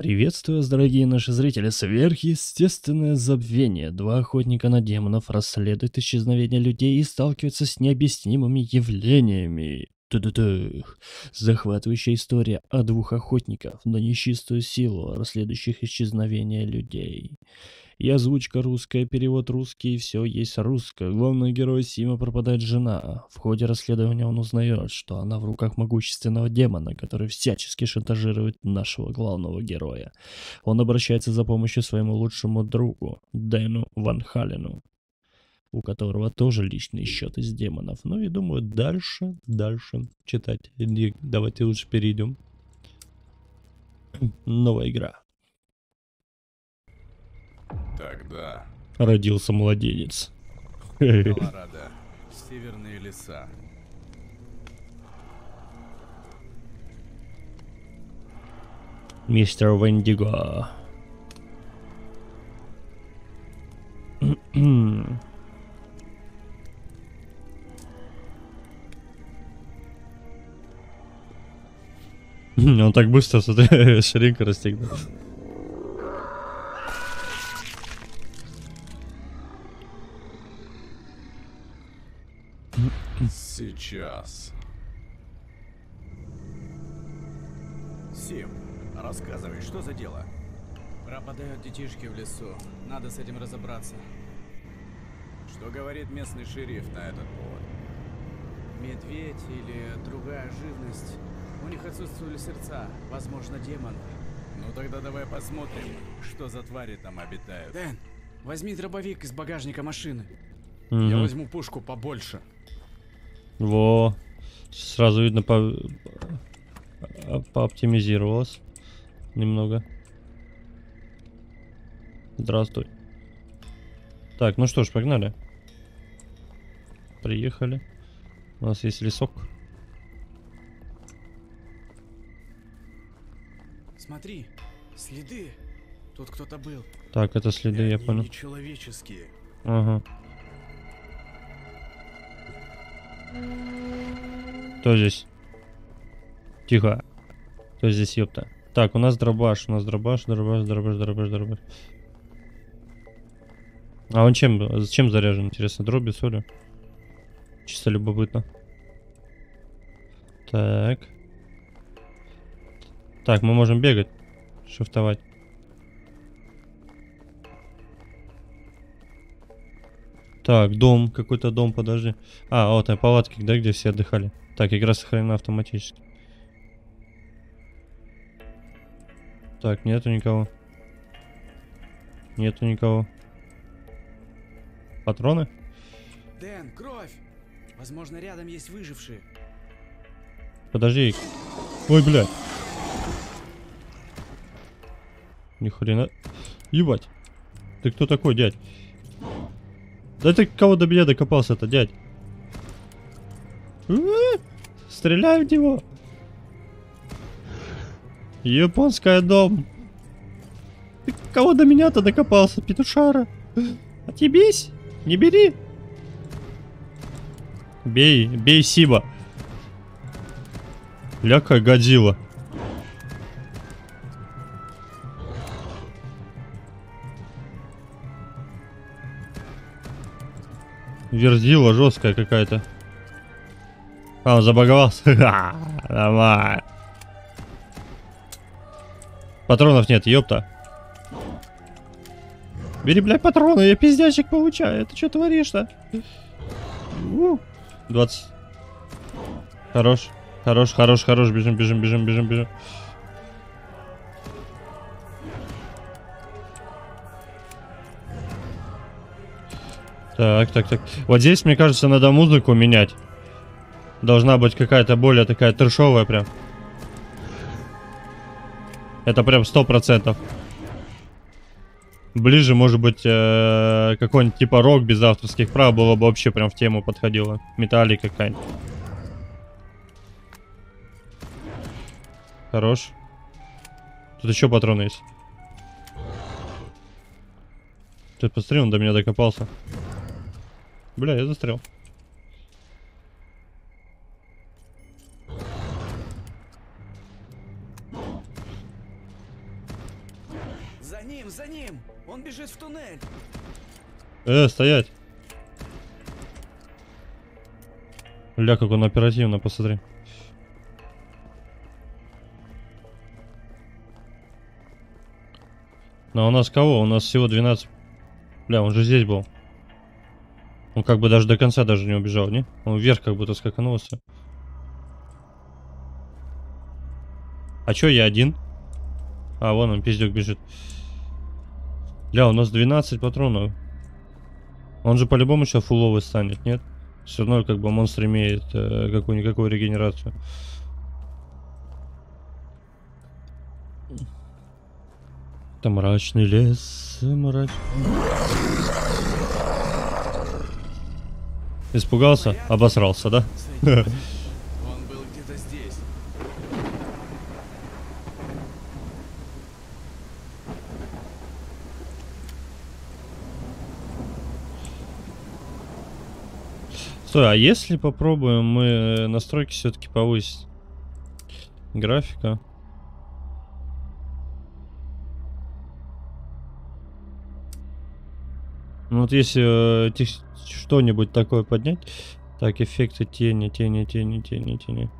Приветствую вас, дорогие наши зрители. Сверхъестественное забвение. Два охотника на демонов расследуют исчезновение людей и сталкиваются с необъяснимыми явлениями. Ту-ду-дух. Захватывающая история о двух охотниках на нечистую силу, расследующих исчезновение людей. И озвучка русская, перевод русский, все есть русское. Главный герой Сима пропадает жена. В ходе расследования он узнает, что она в руках могущественного демона, который всячески шантажирует нашего главного героя. Он обращается за помощью своему лучшему другу, Дэну Ван Халену, у которого тоже личный счет из демонов. Ну и думаю, дальше, дальше читать. Давайте лучше перейдем. Новая игра. Тогда. Родился младенец. Колорадо. Северные леса. Мистер Вендиго. Он так быстро, смотри, ширинка расстегнул. Сейчас. Сим, рассказывай, что за дело? Пропадают детишки в лесу. Надо с этим разобраться. Что говорит местный шериф на этот повод? Медведь или другая живность. У них отсутствовали сердца. Возможно, демон. Ну тогда давай посмотрим, что за твари там обитают. Дэн, возьми дробовик из багажника машины. Я Мгм. возьму пушку побольше. Во. Сразу видно, по... а, пооптимизировалось. Немного. Здравствуй. Так, ну что ж, погнали. Приехали. У нас есть лесок. Смотри, следы. Тут кто-то был. Так, это следы, я понял. нечеловеческие. Ага. Кто здесь? Тихо. Кто здесь, ёпта? Так, у нас дробаш, у нас дробаш, дробаш, дробаш, дробаш, дробаш. А он чем, зачем заряжен, интересно? Дробью, солью? Чисто любопытно. Так. Так, мы можем бегать, шифтовать. Так, дом, какой-то дом, подожди. А, вот, а, палатки, да, где все отдыхали. Так, игра сохранена автоматически. Так, нету никого. Нету никого. Патроны? Дэн, кровь! Возможно, рядом есть выжившие. Подожди. Ой, блядь. Ни хрена. Ебать. Ты кто такой, дядь? Да ты кого до меня докопался-то, дядь? А, Стреляй в него. Японская дом. Ты кого до меня-то докопался, петушара? Отъебись. Не бери. Бей, бей Сиба. Ляка Годзилла. Верзила жесткая какая-то. А, он забаговался. Давай. Патронов нет, ёпта. Бери, блядь, патроны, я пиздячек получаю. Ты что творишь-то? У, 20. Хорош. Хорош, хорош, хорош. Бежим, бежим, бежим, бежим, бежим. Так, так, так. Вот здесь, мне кажется, надо музыку менять. Должна быть какая-то более такая трешовая прям. Это прям сто процентов. Ближе, может быть, э, какой-нибудь типа рок без авторских прав было бы вообще прям в тему подходило. Металлика какая-нибудь. Хорош. Тут еще патроны есть. Ты посмотри, он до меня докопался. Бля, я застрял. За ним, за ним! Он бежит в туннель! Э, стоять! Ля, как он оперативно, посмотри. Но у нас кого? У нас всего 12. Бля, он же здесь был. Он как бы даже до конца даже не убежал, не? Он вверх как будто скаканулся. А чё я один? А, вон он, пиздюк бежит. Бля, у нас 12 патронов. Он же по-любому сейчас фуловый станет, нет? Все равно как бы монстр имеет э, какую-никакую регенерацию. Это мрачный лес, мрач... Испугался? Обосрался, да? Он был где-то здесь. Стой, а если попробуем мы э, настройки все-таки повысить? Графика. Ну вот если э, что-нибудь такое поднять. Так, эффекты тени, тени, тени, тени, тени.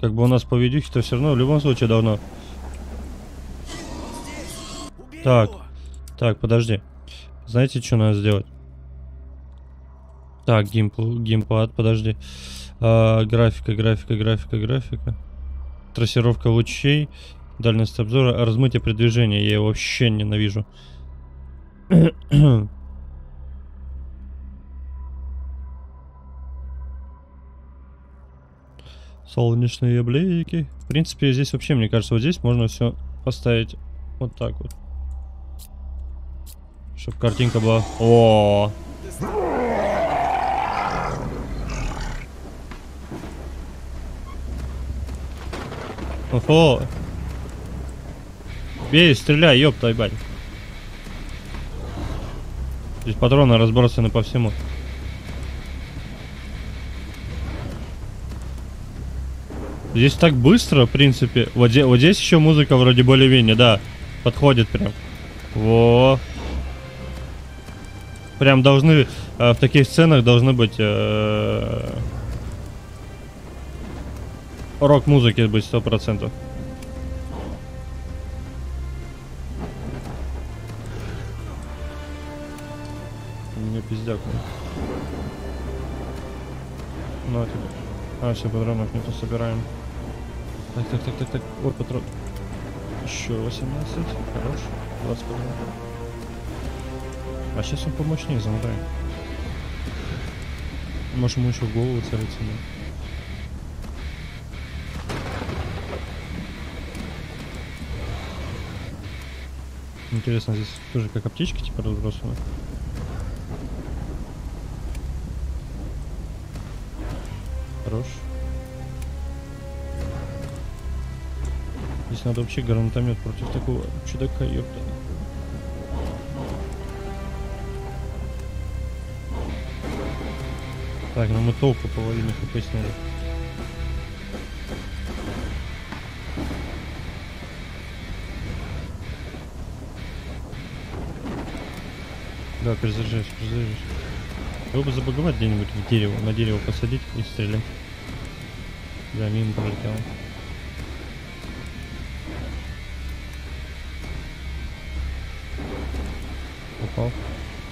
Как бы у нас по видюхе-то все равно в любом случае давно. Так. Так, подожди. Знаете, что надо сделать? Так, геймпл, геймпад, подожди. А, графика, графика, графика, графика. Трассировка лучей, дальность обзора, размытие при движении. Я его вообще ненавижу. Солнечные блики. В принципе, здесь вообще, мне кажется, вот здесь можно все поставить вот так вот. Чтоб картинка была... О, Охо. Бей, стреляй, ёпта, ебать. Здесь патроны разбросаны по всему. Здесь так быстро, в принципе. Вот, де- вот здесь еще музыка вроде более-менее, да. Подходит прям. Во. Прям должны э, в таких сценах должны быть э, рок-музыки быть сто процентов. Меня пиздяк. Ну, это... А, все, патронов нету, собираем. Так, так, так, так, так. Ой, патрон. Еще 18. Хорош. 20 патронов. А сейчас он помощнее замотаем. Может ему еще в голову целиться, да? Интересно, здесь тоже как аптечки типа разбросаны. Хорош. Здесь надо вообще гранатомет против такого чудака, ёпта. Так, ну мы толку половину хп сняли. Да, перезаряжаюсь, перезаряжаюсь. Его бы забаговать где-нибудь в дерево, на дерево посадить и стрелять. Да, мимо пролетел. Упал.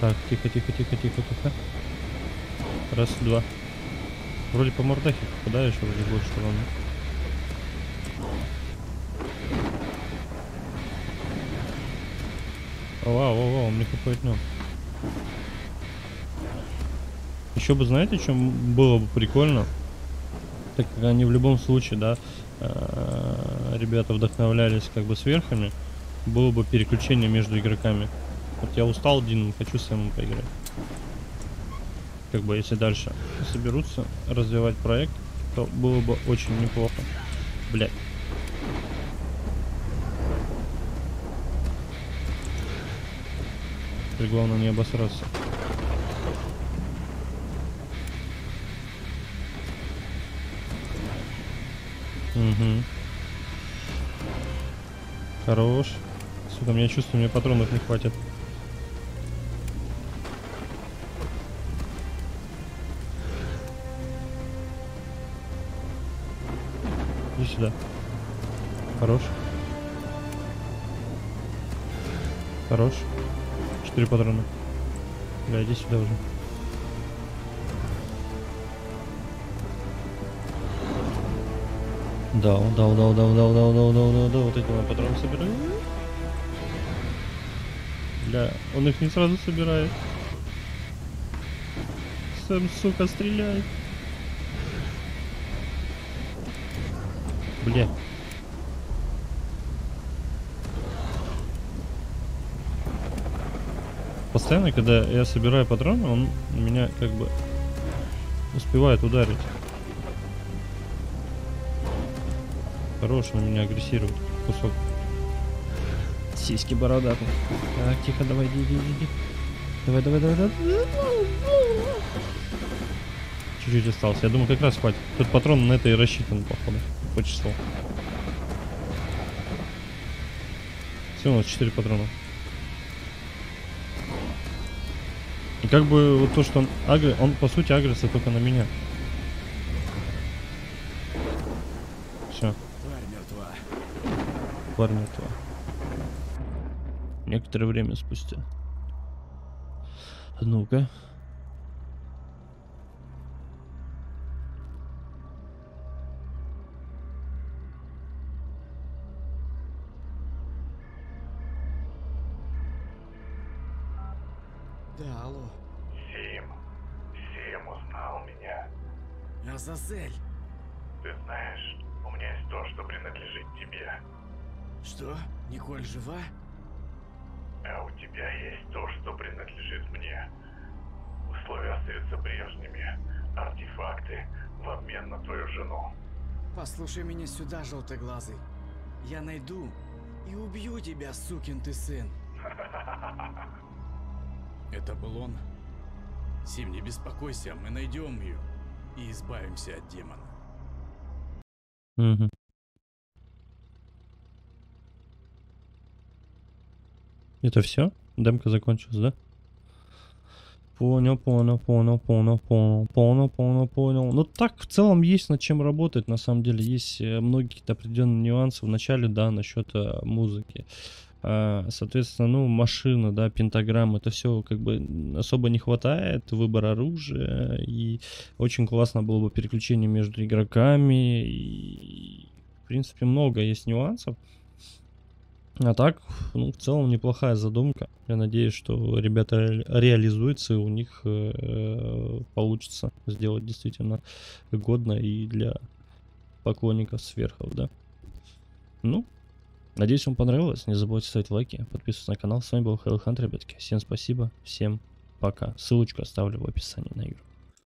Так, тихо, тихо, тихо, тихо, тихо. Раз, два. Вроде по мордахе попадаешь, вроде больше урона. Вау, вау, вау, он мне хп отнял. Еще бы, знаете, чем было бы прикольно? Так как они в любом случае, да, э, ребята вдохновлялись как бы сверхами, было бы переключение между игроками. Вот я устал Дином, хочу с Сэмом поиграть. Как бы если дальше соберутся развивать проект, то было бы очень неплохо. Блять. Теперь главное не обосраться. Угу. Хорош. Сука, меня чувствую, мне патронов не хватит. Иди сюда. Хорош. Хорош. Четыре патрона. Бля, иди сюда уже. Дал, дал, дал, дал, дал, дал, дал, дал, дал, дал. Вот эти мы патроны собираем. Бля, он их не сразу собирает. Сэм, сука, стреляй. Бля. Постоянно, когда я собираю патроны, он меня как бы успевает ударить. Хорош, на меня агрессирует кусок. Сиськи бородатые. Так, тихо, давай, иди, иди, иди. Давай, давай, давай, давай. Чуть-чуть остался. Я думаю, как раз хватит. Тут патрон на это и рассчитан, походу. По числу. Все, у нас 4 патрона. Как бы вот то, что он агр... он по сути агрится только на меня. Все, Тварь мертва. тварь мертва. Некоторое время спустя. Ну-ка. Да, алло. Азазель. Ты знаешь, у меня есть то, что принадлежит тебе. Что? Николь жива? А у тебя есть то, что принадлежит мне. Условия остаются прежними. Артефакты в обмен на твою жену. Послушай меня сюда, желтоглазый. Я найду и убью тебя, сукин ты сын. Это был он? Сим, не беспокойся, мы найдем ее и избавимся от демона. Мгм. Это все? Демка закончилась, да? Понял, понял, понял, понял, понял, понял, понял, понял. Ну так в целом есть над чем работать. На самом деле есть э, многие какие-то определенные нюансы. В начале, да, насчет э, музыки. А, соответственно, ну, машина, да, пентаграмм, это все как бы особо не хватает, выбор оружия, и очень классно было бы переключение между игроками, и, в принципе, много есть нюансов. А так, ну, в целом неплохая задумка. Я надеюсь, что ребята ре- реализуются, и у них э, получится сделать действительно годно и для поклонников сверхов, да. Ну, надеюсь, вам понравилось. Не забывайте ставить лайки, подписываться на канал. С вами был Hell Hunt, ребятки. Всем спасибо, всем пока. Ссылочку оставлю в описании на игру.